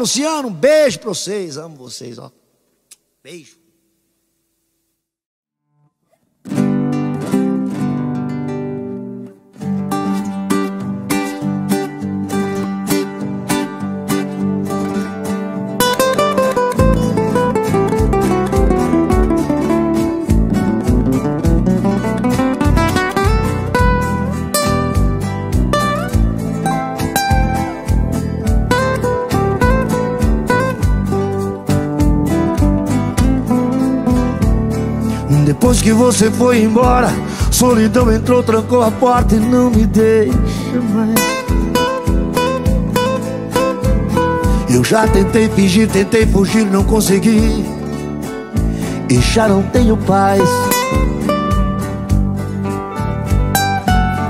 Luciano, um beijo pra vocês. Amo vocês, ó. Beijo. Depois que você foi embora, solidão entrou, trancou a porta e não me deixa mais. Eu já tentei fingir, tentei fugir, não consegui. E já não tenho paz.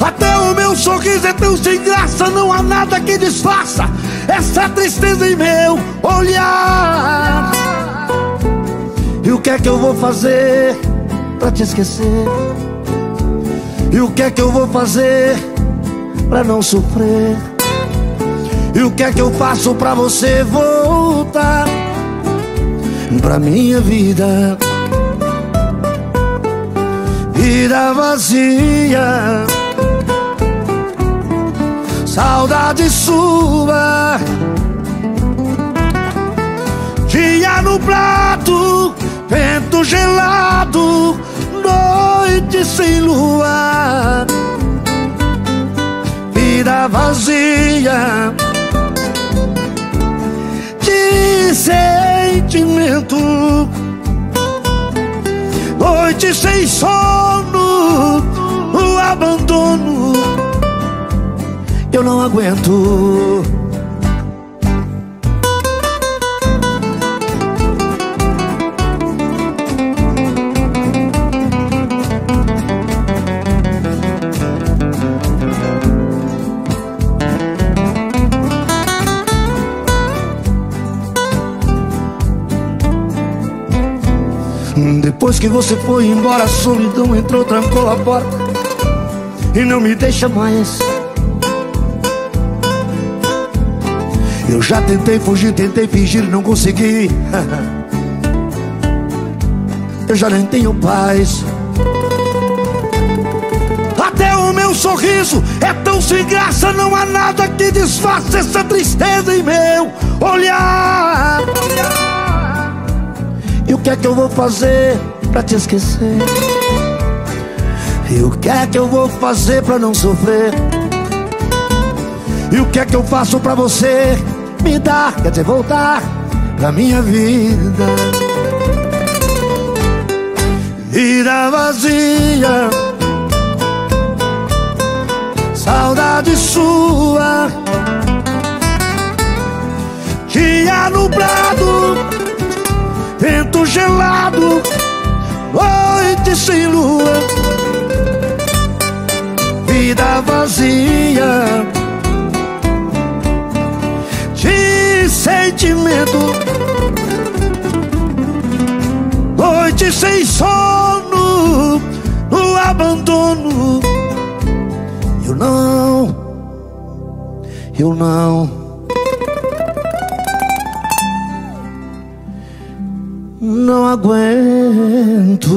Até o meu sorriso é tão sem graça, não há nada que disfarça essa tristeza em meu olhar. E o que é que eu vou fazer? Pra te esquecer? E o que é que eu vou fazer pra não sofrer? E o que é que eu faço pra você voltar pra minha vida? Vida vazia, saudade sua, dia nublado, vento gelado sem lua, vida vazia de sentimento, noite sem sono, o abandono. Eu não aguento. Depois que você foi embora, a solidão entrou, trancou a porta e não me deixa mais. Eu já tentei fugir, tentei fingir, não consegui. Eu já nem tenho paz. Até o meu sorriso é tão sem graça, não há nada que disfarce essa tristeza em meu olhar. E o que é que eu vou fazer pra te esquecer? E o que é que eu vou fazer pra não sofrer? E o que é que eu faço pra você me dar, quer dizer, voltar pra minha vida? Vida vazia, saudade sua, dia nublado Vento gelado, noite sem lua. Vida vazia De sentimento. Noite sem sono No abandono. Eu não Eu não não aguento.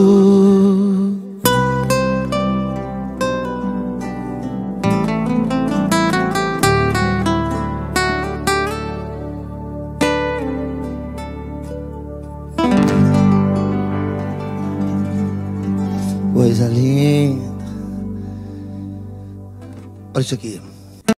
Coisa linda. Olha isso aqui.